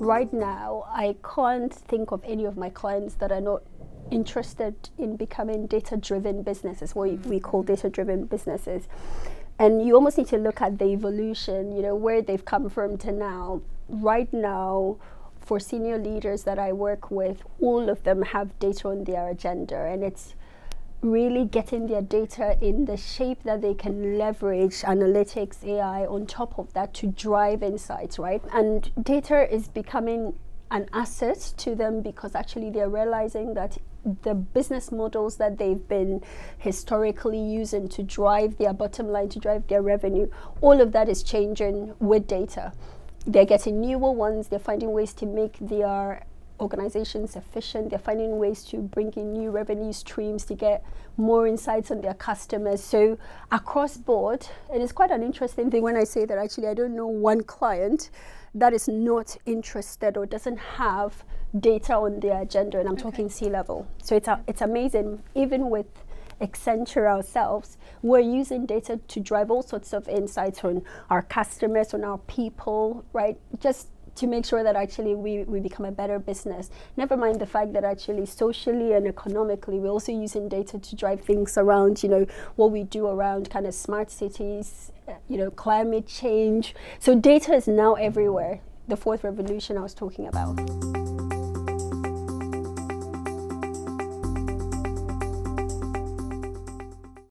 right now, I can't think of any of my clients that are not interested in becoming data driven businesses, what mm-hmm. we call data driven businesses. And you almost need to look at the evolution, you know, where they've come from to now. Right now, for senior leaders that I work with, all of them have data on their agenda, and it's really getting their data in the shape that they can leverage analytics, AI on top of that to drive insights, right? And data is becoming an asset to them because actually they're realizing that the business models that they've been historically using to drive their bottom line, to drive their revenue, all of that is changing with data. They're getting newer ones, they're finding ways to make their organizations efficient. They're finding ways to bring in new revenue streams to get more insights on their customers. So across board, and it is quite an interesting thing when I say that actually I don't know one client that is not interested or doesn't have data on their agenda, and I'm okay. talking C-level. So it's a, it's amazing, even with Accenture ourselves, we're using data to drive all sorts of insights on our customers, on our people, right? Just to make sure that actually we, we become a better business. Never mind the fact that actually socially and economically, we're also using data to drive things around, you know, what we do around kind of smart cities, uh, you know, climate change. So data is now everywhere, the fourth revolution I was talking about.